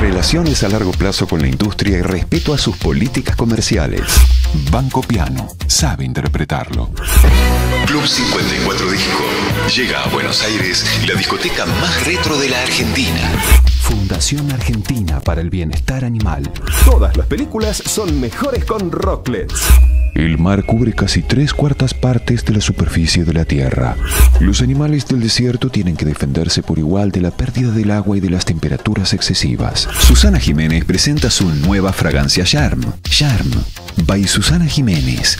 Inversiones a largo plazo con la industria y respeto a sus políticas comerciales. Banco Piano sabe interpretarlo. Club 54 Disco. Llega a Buenos Aires la discoteca más retro de la Argentina. Fundación Argentina para el Bienestar Animal. Todas las películas son mejores con Rocklets. El mar cubre casi tres cuartas partes de la superficie de la Tierra. Los animales del desierto tienen que defenderse por igual de la pérdida del agua y de las temperaturas excesivas. Susana Jiménez presenta su nueva fragancia Charm. Charm, by Susana Jiménez.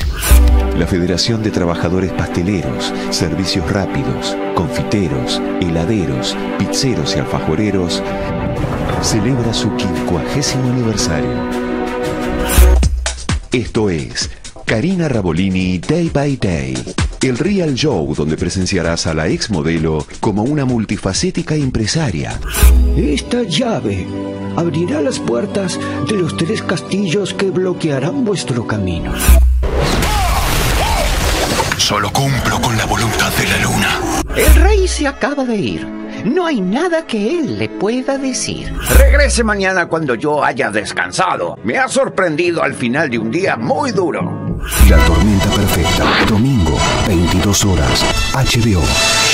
La Federación de Trabajadores Pasteleros, Servicios Rápidos, Confiteros, Heladeros, Pizzeros y Alfajoreros celebra su quincuagésimo aniversario. Esto es Karina Rabolini Day by Day. El Real Show donde presenciarás a la ex modelo como una multifacética empresaria. Esta llave abrirá las puertas de los tres castillos que bloquearán vuestro camino. Solo cumplo con la voluntad. El rey se acaba de ir. No hay nada que él le pueda decir. Regrese mañana cuando yo haya descansado. Me ha sorprendido al final de un día muy duro. La tormenta perfecta. Domingo, 22 horas. HBO.